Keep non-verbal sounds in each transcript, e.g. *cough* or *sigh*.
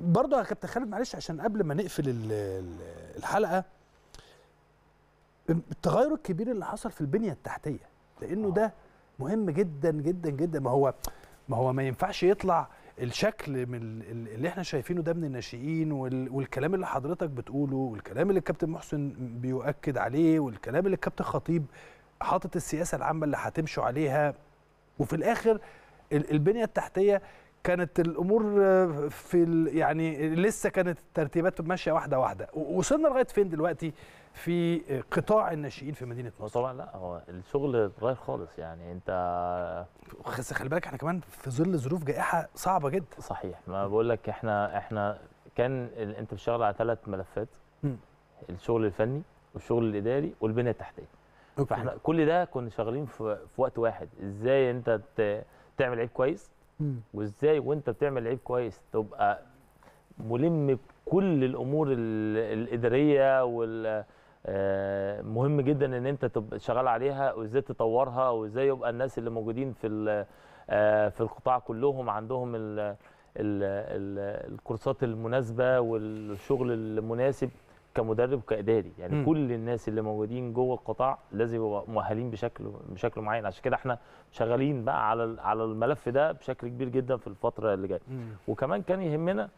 برضه يا كابتن خالد معلش عشان قبل ما نقفل ال- ال- الحلقة التغير الكبير اللي حصل في البنية التحتية لأنه ده مهم جدا جدا جدا. ما هو ما هو ما ينفعش يطلع الشكل من ال- ال- اللي إحنا شايفينه ده من الناشئين وال- والكلام اللي حضرتك بتقوله والكلام اللي الكابتن محسن بيؤكد عليه والكلام اللي الكابتن خطيب حاطط السياسة العامة اللي هتمشوا عليها. وفي الآخر ال- البنية التحتية كانت الأمور آه، في يعني لسه كانت الترتيبات ماشية واحدة واحدة. وصلنا لغاية فين دلوقتي؟ في قطاع الناشئين في مدينة نصر. طبعا لا هو الشغل اتغير خالص. يعني انت بس خلي بالك إحنا كمان في ظل ظروف جائحة صعبة جدا. صحيح. ما بقول لك إحنا إحنا كان انت بتشتغل على ثلاث ملفات. الشغل الفني والشغل الإداري والبنية التحتية. فاحنا كل ده كنا شغالين في, في وقت واحد. إزاي انت تعمل لعيب كويس. وازاي وانت بتعمل لعيب كويس تبقى ملم بكل الأمور ال- الاداريه وال آه، مهم جدا ان انت تبقى شغال عليها وازاي تطورها وازاي يبقى الناس اللي موجودين في آه، في القطاع كلهم عندهم ال ال ال الكورسات المناسبة والشغل المناسب. كمدرب وكاداري يعني. م. كل الناس اللي موجودين جوه القطاع لازم يبقوا مؤهلين بشكل بشكل معين. عشان كده إحنا شغالين بقى على على الملف ده بشكل كبير جدا في الفترة اللي جاية. وكمان كان يهمنا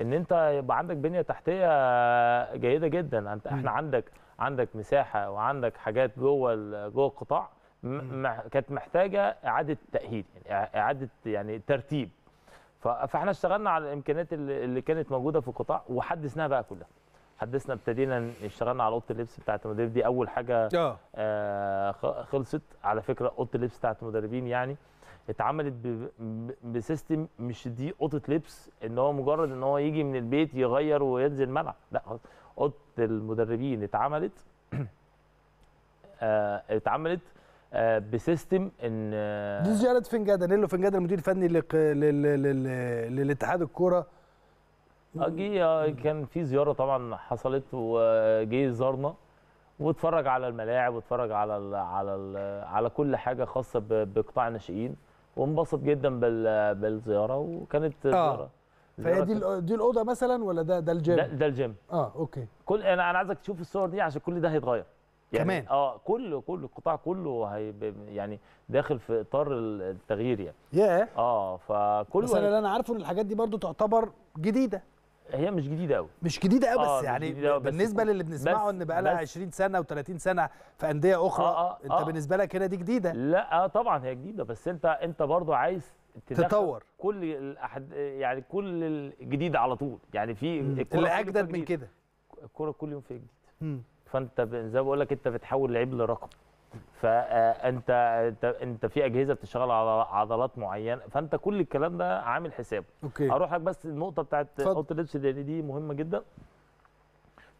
إن أنت يبقى عندك بنية تحتية جيدة جدا. أنت إحنا عندك عندك مساحة وعندك حاجات جوه جوه القطاع م- كانت محتاجة إعادة تأهيل يعني إعادة يعني ترتيب. فإحنا اشتغلنا على الإمكانيات اللي اللي كانت موجودة في القطاع وحدثناها بقى كلها. إحنا ابتدينا اشتغلنا على أوضة اللبس بتاعة المدرب دي أول حاجة آه، خ- خلصت على فكرة أوضة اللبس بتاعت المدربين يعني. اتعملت ب system مش دي أوضة لبس إن هو مجرد إن هو يجي من البيت يغير وينزل الملعب. لأ. أوضة المدربين اتعملت *clears throat* آه، اتعملت آه، ب system إن آه، دي زيارة فنجا دانيلو فنجا المدير الفني للاتحاد الكورة. جه آه، كان في زيارة طبعا حصلت وجه زارنا واتفرج على الملاعب واتفرج على ال على ال على كل حاجة خاصة بقطاع الناشئين وانبسط جدا بال بالزيارة وكانت زيارة. فهي دي دي الأوضة مثلا ولا ده ده الجيم؟ ده, ده الجيم. آه okay. كل أنا أنا عايزك تشوف الصور دي عشان كل ده هيتغير. يعني كمان؟ آه كل كل القطاع كله هي يعني داخل في إطار التغيير يعني. ياه. آه فكل بس أنا اللي أنا عارفه إن الحاجات دي برضو تعتبر جديدة. هي مش جديدة قوي مش جديدة قوي آه، بس يعني جديدة أوي، بس بالنسبة للي بنسمعه إن بقى لها بس- 20 سنة و30 سنة في أندية أخرى آه، آه، أنت آه. بالنسبة لك هنا دي جديدة لا آه طبعا هي جديدة بس أنت أنت برضو عايز تطور. كل الأحد يعني كل الجديد على طول يعني في اللي أجدد من. كده الكورة كل يوم فيها جديد. فأنت زي ما بقول لك أنت بتحول لعيب لرقم فأنت أنت في أجهزة بتشتغل على عضلات معينه فأنت كل الكلام ده عامل حسابه أوكي. أروح لك بس النقطة بتاعت. أوضة اللبس دي, دي مهمة جدا.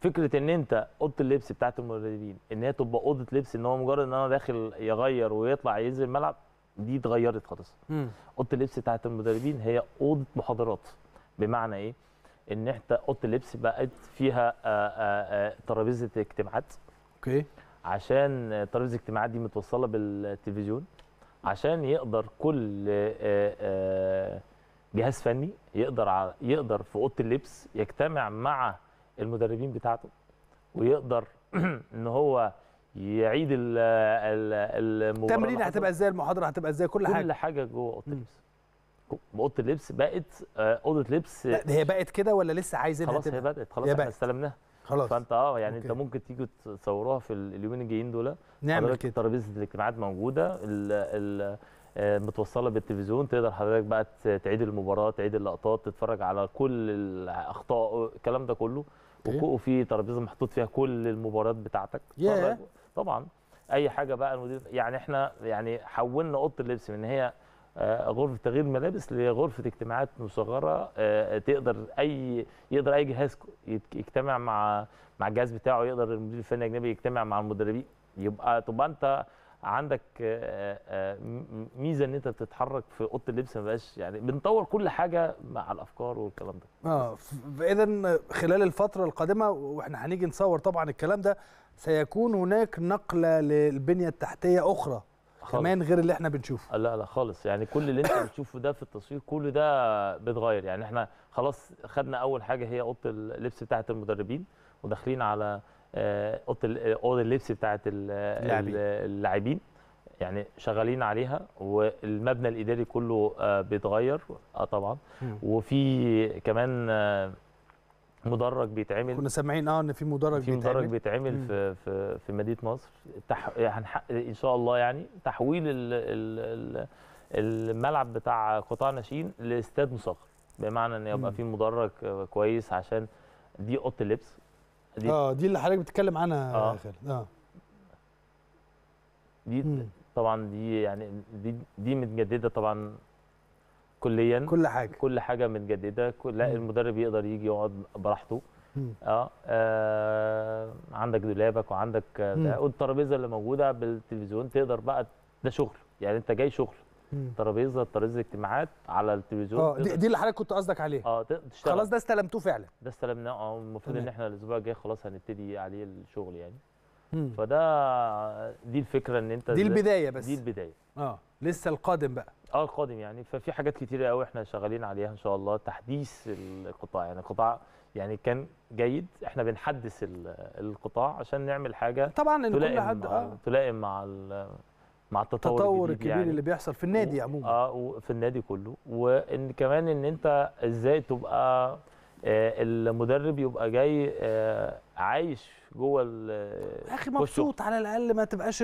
فكرة إن أنت أوضة اللبس بتاعت المدربين إن هي تبقى أوضة لبس إن هو مجرد إن أنا داخل يغير ويطلع ينزل الملعب دي اتغيرت خالص. أوضة اللبس بتاعت المدربين هي أوضة محاضرات. بمعنى إيه؟ إن انت أوضة اللبس بقت فيها آه، آه، آه، ترابيزة اجتماعات. أوكي. عشان ترابيزه الاجتماعات دي متوصلة بالتلفزيون عشان يقدر كل آه، آه، جهاز فني يقدر يقدر في أوضة اللبس يجتمع مع المدربين بتاعته ويقدر *clears throat* إن هو يعيد ال- ال- المباراة التمرين هتبقى إزاي؟ المحاضرة هتبقى إزاي؟ كل حاجة كل حاجة. جوه أوضة. اللبس. أوضة اللبس بقت آه، أوضة لبس هي بقت كده ولا لسه عايزينها خلاص هي بدأت خلاص إحنا. استلمناها. خلاص. فأنت آه يعني أوكي. انت ممكن تيجوا تصوروها في ال- اليومين الجايين دول. نعمل كده. ترابيزه الاجتماعات موجودة. ال ال آه، متوصلة بالتلفزيون. تقدر حضرتك بقى تعيد المباراة تعيد اللقطات تتفرج على كل الأخطاء الكلام ده كله. وفي ترابيزة محطوط فيها كل المباريات بتاعتك. اتفرج. طبعا. أي حاجة بقى المدير يعني إحنا يعني حولنا أوضة اللبس من هي غرفة تغيير ملابس لغرفة اجتماعات مصغرة آه، تقدر أي يقدر أي جهاز يجتمع مع مع الجهاز بتاعه يقدر المدير الفني الأجنبي يجتمع مع المدربين. يبقى تبقى أنت عندك آه، آه، ميزة إن أنت بتتحرك في أوضة اللبس ما بقاش يعني بنطور كل حاجة مع الأفكار والكلام ده. آه فاذا خلال الفترة القادمة وإحنا هنيجي نصور طبعا الكلام ده سيكون هناك نقلة للبنية التحتية أخرى. خالص. كمان غير اللي إحنا بنشوفه لا لا خالص يعني كل اللي انت بتشوفه ده في التصوير كل ده بيتغير يعني إحنا خلاص خدنا أول حاجة هي أوضة اللبس بتاعه المدربين وداخلين على آه، أوضة أوضة اللبس بتاعه ال- اللاعبين. يعني شغالين عليها والمبنى الإداري كله آه، بيتغير آه طبعا. وفي كمان آه، مدرج بيتعمل كنا سامعين آه إن في مدرج في مدرج بيتعمل بيتعمل. في في في مدينة نصر تح... هنحقق إن شاء الله يعني تحويل ال... ال... ال... الملعب بتاع قطاع ناشئين لإستاد مصغر بمعنى إن يبقى. في مدرج كويس عشان دي أوضة اللبس دي آه دي اللي حضرتك بتتكلم عنها آه. يا خالد آه دي مم. طبعا دي يعني دي دي متجددة طبعا كليا كل حاجة. كل حاجة متجددة. كل لا. المدرب يقدر يجي يقعد براحته. آه, آه عندك دولابك وعندك آه، والترابيزة اللي موجودة بالتلفزيون تقدر بقى ده شغل. يعني انت جاي شغل. ترابيزة ترابيزة اجتماعات على التلفزيون آه دي, دي اللي حضرتك كنت قصدك عليها. آه تشتغل. خلاص ده استلمتوه فعلا. ده استلمناه. آه المفروض ان. إحنا الأسبوع الجاي خلاص هنبتدي عليه الشغل يعني. مم. فده دي الفكرة ان انت دي البداية بس. دي البداية. آه لسه القادم بقى. آه القادم يعني. ففي حاجات كتيرة قوي إحنا شغالين عليها إن شاء الله. تحديث القطاع يعني القطاع يعني كان جيد. إحنا بنحدث ال- القطاع عشان نعمل حاجة طبعا إن كل تلائم حد مع آه. تلائم مع مع التطور, التطور الكبير يعني. اللي بيحصل في النادي عموما. آه وفي النادي كله. وإن كمان إن أنت إزاي تبقى المدرب يبقى جاي آه، عايش جوه ال- يا أخي جوه الشغل. مبسوط على الأقل ما تبقاش.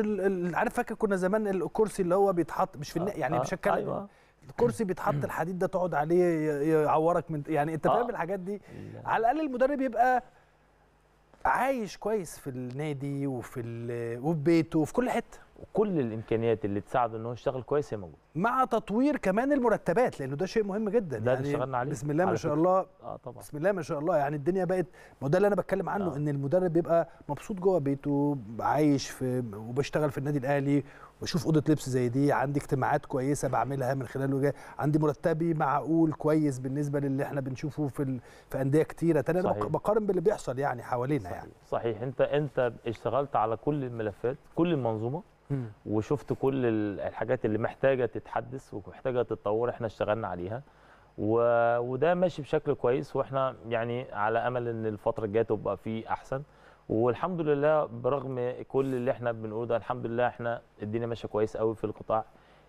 عارف فاكر كنا زمان الكرسي اللي هو بيتحط مش في النا... يعني آه، مش هتكلم أيوة. الكرسي بيتحط *clears throat* الحديد ده تقعد عليه يعورك من يعني أنت آه. فاهم الحاجات دي على الأقل المدرب يبقى عايش كويس في النادي وفي ال... وفي بيته وفي كل حتة كل الإمكانيات اللي تساعده إن هو يشتغل كويس هي موجودة مع تطوير كمان المرتبات لأنه ده شيء مهم جدا ده اللي اشتغلنا عليه بسم الله ما شاء. الله آه طبعا بسم الله ما شاء الله يعني الدنيا بقت ما ده اللي أنا بتكلم عنه آه. إن المدرب بيبقى مبسوط جوه بيته عايش في وبشتغل في النادي الأهلي وبشوف أوضة لبس زي دي عندي اجتماعات كويسة بعملها من خلاله جاي. عندي مرتبي معقول كويس بالنسبة للي إحنا بنشوفه في ال... في أندية كتيرة تاني أنا بقارن باللي بيحصل يعني حوالينا صحيح. يعني صحيح أنت أنت اشتغلت على كل الملفات كل المنظومة وشفت كل ال- الحاجات اللي محتاجة تتحدث ومحتاجة تتطور إحنا اشتغلنا عليها و... وده ماشي بشكل كويس وإحنا يعني على أمل إن الفترة الجاية تبقى فيه أحسن والحمد لله برغم كل اللي إحنا بنقوله ده الحمد لله إحنا الدنيا ماشية كويس قوي في القطاع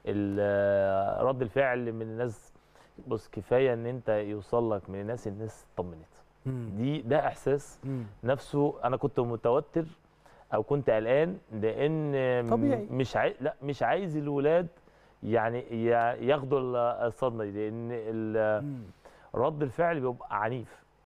ال- رد الفعل من الناس بص كفاية إن أنت يوصل لك من الناس الناس طمنت مم. دي ده إحساس مم. نفسه أنا كنت متوتر أو كنت قلقان لأن طبيعي. مش عايز لأ مش عايز الولاد يعني ياخدوا ال- الصدمة دي لأن. رد الفعل بيبقى عنيف